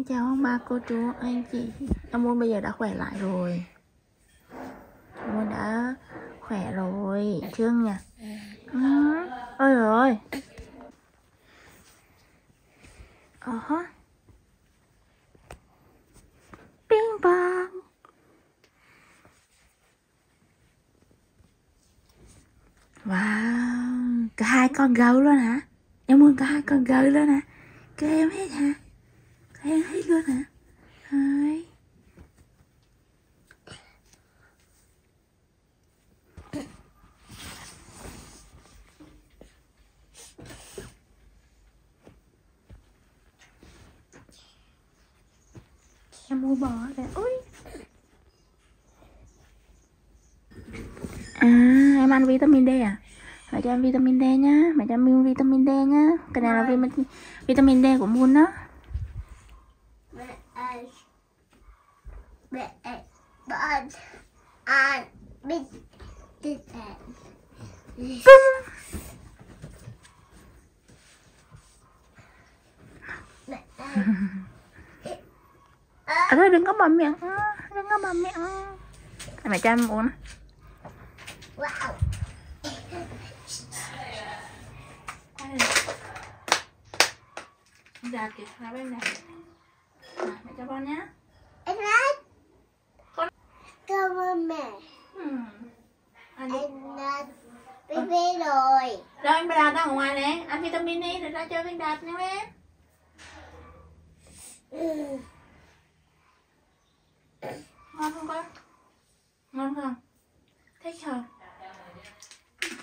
Xin chào ông bà, cô chú, anh chị. Ông Môn bây giờ đã khỏe lại rồi. Ông Môn đã khỏe rồi Trương nha ừ. Ôi rồi Ờ uh-huh. Bing bong. Wow Cả hai con gấu luôn hả? Em muốn cả hai con gấu luôn hả? Kêu em hết hả? Em hết luôn hả? Hai Em mua bò kìa Ui. À em ăn vitamin D à? Mẹ cho em vitamin D nhá. Mẹ cho em vitamin D nhá. Cái này là vitamin, vitamin D của Moon đó Mẹ ăn Mẹ Bít Bít ăn Mẹ ăn À thôi đừng có bầm miệng. Đừng có bầm miệng. Mẹ cho em uống. Wow. Đạt kìa, ra bên này. Mẹ cho con nhá Em ăn Con- Cảm ơn mẹ hmm. Ăn đi Em ăn Bébé rồi Ở ngoài này Ăn vitamin đi rồi ra chơi với Đạt nha em. Ngon không con? Ngon không? Thích không?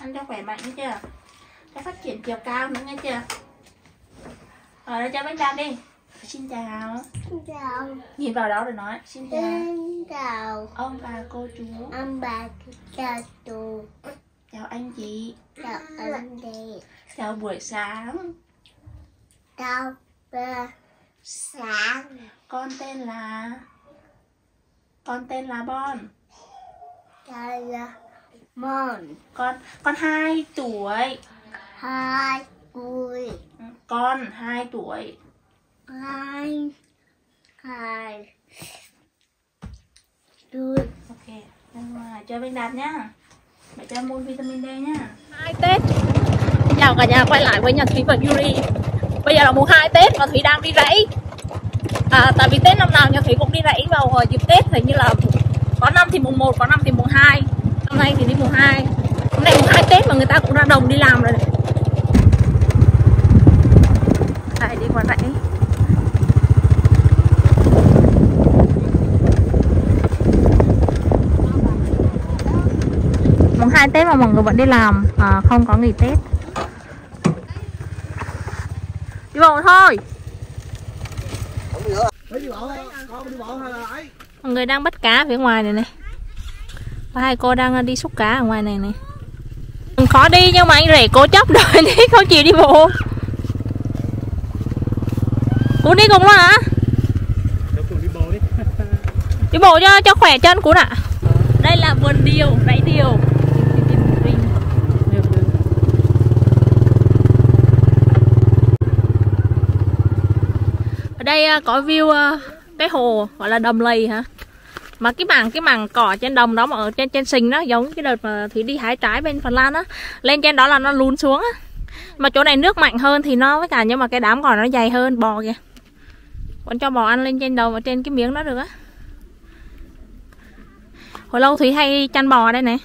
Ăn cho khỏe mạnh nghe chưa? Cho phát triển chiều cao nữa nghe chưa? Rồi ra chơi với Đạt đi Xin chào Xin chào Nhìn vào đó rồi nói Xin chào Xin chào Ông bà cô chú Ông bà chào chú Chào anh chị. Chào anh chị. Chào buổi sáng. Chào bà Sáng. Con tên là Con tên là Bon. Chào là Mòn Con con 2 tuổi. Hai Vui Con 2 tuổi. Hai Hai Vui Ok Nhưng mà chơi bên Đạt nhá Mẹ cho em mua vitamin D nhá hai Tết. Chào cả nhà quay lại với nhà Thúy và Yuri. Bây giờ là mùng 2 Tết và Thúy đang đi rẫy. À, Tại vì Tết năm nào nhà Thúy cũng đi rẫy vào hồi dịp Tết Thì như là có năm thì mùng 1, có năm thì mùng 2 Năm nay thì đi mùng 2 Hôm nay mùng 2 Tết mà người ta cũng ra đồng đi làm rồi. Này. Đi qua rẫy. 2 Tết mà mọi người vẫn đi làm à, Không có nghỉ Tết. Đi bộ thôi. Mọi người đang bắt cá phía ngoài này này. Và hai cô đang đi xúc cá ở ngoài này này. Khó đi nhưng mà anh rể cố chấp rồi đi không chịu đi bộ. Cú đi cùng luôn hả? đi bộ cho cho khỏe chân cú ạ. Đây là vườn điều, rẫy điều ở đây à, có view à, cái hồ gọi là đầm lầy hả? Mà cái mảng cái mảng cỏ trên đồng đó mà ở trên trên sình đó giống cái đợt mà Thủy đi hái trái bên Phần Lan á, lên trên đó là nó lún xuống á. Mà chỗ này nước mạnh hơn thì nó với cả nhưng mà cái đám cỏ nó dày hơn bò kìa. Còn cho bò ăn lên trên đầu và trên cái miếng đó được á. Hồi lâu Thủy hay chăn bò đây này.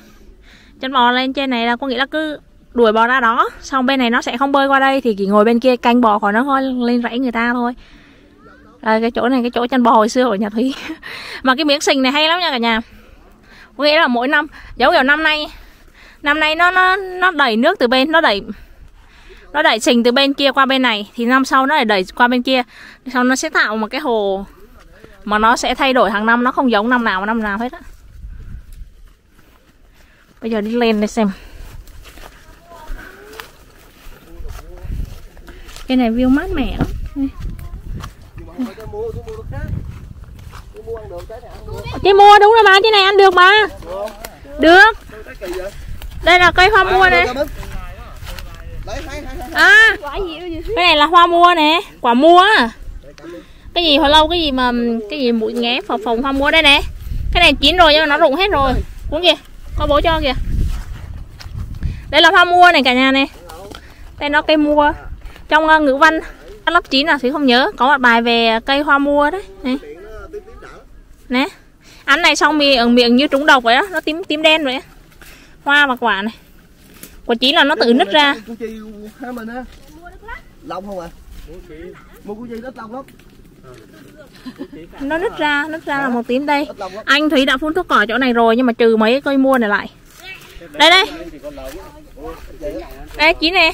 Chăn bò lên trên này là có nghĩa là cứ đuổi bò ra đó, xong bên này nó sẽ không bơi qua đây thì chỉ ngồi bên kia canh bò khỏi nó thôi lên rẫy người ta thôi. À, cái chỗ này cái chỗ chăn bò hồi xưa của nhà Thúy. Mà cái miếng sình này hay lắm nha cả nhà. Có nghĩa là mỗi năm giống kiểu năm nay năm nay nó nó nó đẩy nước từ bên nó đẩy nó đẩy sình từ bên kia qua bên này thì năm sau nó lại đẩy qua bên kia. Sau nó sẽ tạo một cái hồ mà nó sẽ thay đổi hàng năm nó không giống năm nào mà năm nào hết á. Bây giờ đi lên để xem. Cái này view mát mẻ lắm nhưng mà không phải mua tôi mua được khác tôi mua ăn được trái này ăn được chị mua đúng rồi bà cái này ăn được mà. Được. Đây là cây hoa mua này. à. Cái này là hoa mua nè quả mua. Á. cái gì hồi lâu cái gì mà cái gì mũi nghé phồng phồng hoa mua đây nè. Cái này chín rồi nhưng mà nó rụng hết rồi. Cuốn kìa có bố cho kìa. Đây là hoa mua này cả nhà nè. Đây nó cây mua. Trong uh, ngữ văn lớp 9 là thì không nhớ. Có một bài về cây hoa mua đấy. Tím đỏ. nè ăn này xong miệng ở miệng như trúng độc vậy đó nó tím tím đen vậy á. hoa và quả này. Quả chín là nó tự nứt ra. Củ chi hả mình ha? Long không à? Mua củ chi ít long lắm. nó nứt ra nứt ra là một tím đây. Anh thúy đã phun thuốc cỏ chỗ này rồi nhưng mà trừ mấy cây mua này lại. Đây đây. Đây chín nè.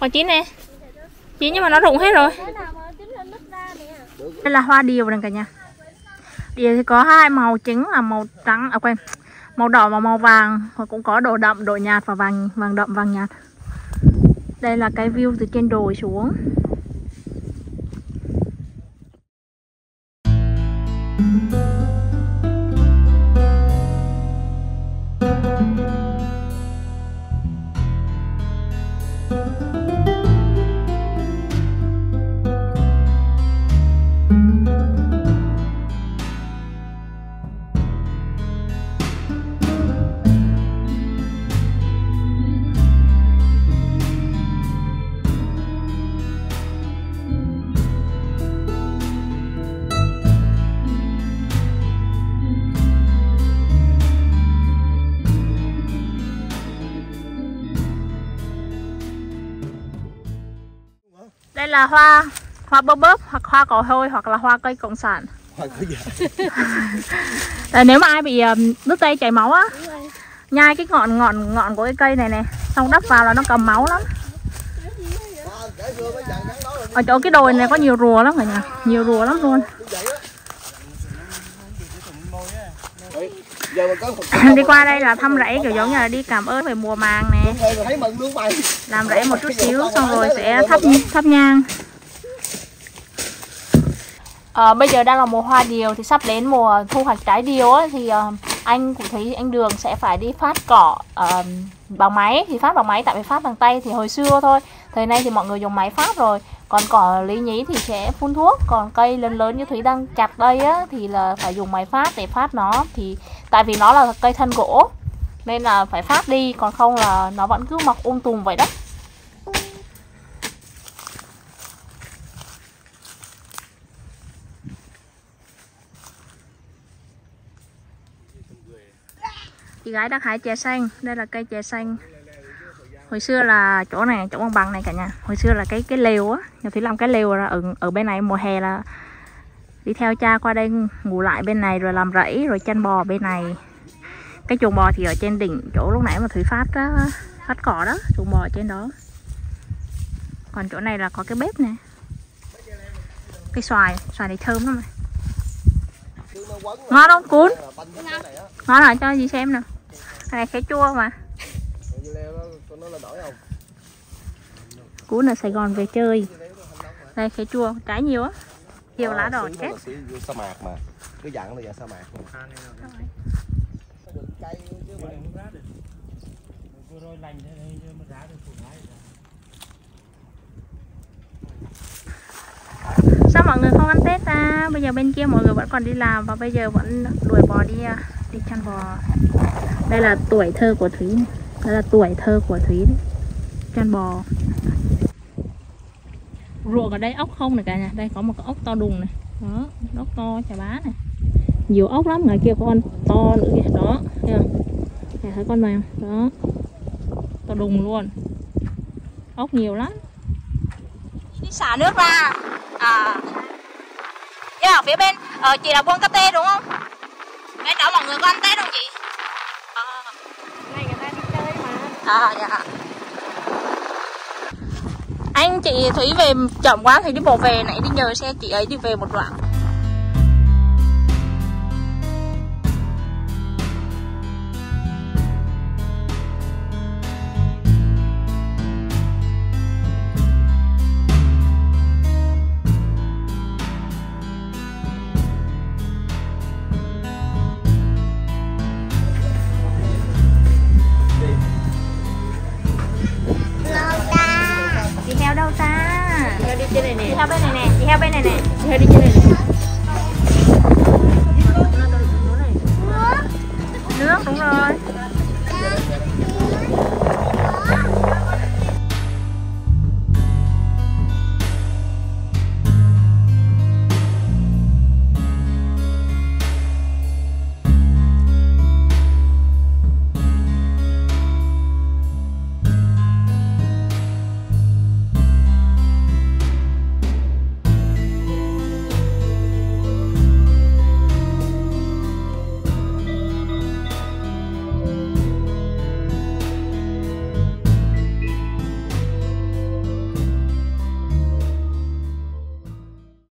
Quả chín nè. Chín nhưng mà nó rụng hết rồi. Đây là hoa điều này cả nhà điều thì có hai màu chính là màu trắng à quên, màu đỏ và màu vàng. Và cũng có đồ đậm đồ nhạt và vàng vàng đậm, vàng nhạt. Đây là cái view từ trên đồi xuống. Là hoa hoa bơ bớp hoặc hoa cỏ hôi hoặc là hoa cây cộng sản. Hoa củ gì? Đấy, nếu mà ai bị um, đứt tay chảy máu á nhai cái ngọn ngọn ngọn của cái cây này nè xong đắp vào là nó cầm máu lắm. Rồi. Ở chỗ cái đồi này có nhiều rùa lắm cả nhà nhiều rùa lắm luôn như vậy á. Đấy, Giờ mà có một đi qua đây là thăm rẫy kiểu giống như là đi cảm ơn về mùa màng nè thuê rồi thấy mừng luôn mày. làm rẫy một chút xíu xong rồi sẽ thắp thắp nhang. Ờ, bây giờ đang là mùa hoa điều thì sắp đến mùa thu hoạch trái điều á, thì ờ, anh cũng thấy anh Đường sẽ phải đi phát cỏ ờ, bằng máy. Thì phát bằng máy tại vì phát bằng tay thì hồi xưa thôi. Thời nay thì mọi người dùng máy phát rồi. Còn cỏ lý nhí thì sẽ phun thuốc. Còn cây lớn lớn như Thúy đang chặt đây á thì là phải dùng máy phát để phát nó. Thì tại vì nó là cây thân gỗ, nên là phải phát đi, còn không là nó vẫn cứ mọc um tùm vậy đó. Chị gái đang hái chè xanh, đây là cây chè xanh. Hồi xưa là chỗ này, chỗ bằng bằng này cả nhà. Hồi xưa là cái cái lều á, nhà thúy làm cái lều là ở ở bên này, mùa hè là đi theo cha qua đây ngủ lại bên này rồi làm rẫy rồi chăn bò bên này. Cái chuồng bò thì ở trên đỉnh chỗ lúc nãy mà thủy phát đó, phát cỏ đó chuồng bò ở trên đó. Còn chỗ này là có cái bếp nè. Cái xoài xoài này thơm lắm này. Ngon không cuốn ngon là cho gì xem nè cái này khé chua mà. Rồi là cuốn ở Sài Gòn về chơi. Đây khé chua. Trái nhiều á nhiều lá đỏ xứ chết sa mạc mà. Cái dặn là sa mạc. mà. Được cây chứ mà. sao mọi người không ăn Tết ta bây giờ bên kia mọi người vẫn còn đi làm và bây giờ vẫn đuổi bò đi à, đi chăn bò đây là tuổi thơ của Thúy đây là tuổi thơ của Thúy đấy chăn bò ruộng ở đây ốc không này cả nhà? Đây có một cái ốc to đùng này. Đó ốc to chà bá này. Nhiều ốc lắm ngoài kia có con to nữa kìa. Đó thấy không? Thấy con nào đó. To đùng luôn. Ốc nhiều lắm. Đi xả nước ra. À. Yeah, ở phía bên ờ, chị là buôn cá tê đúng không? Cái đó mọi người có ăn tết không chị? À. Này người ta đi chơi mà. à dạ anh chị thúy về chậm quá thì đi bộ về, nãy đi nhờ xe, chị ấy đi về một đoạn. Này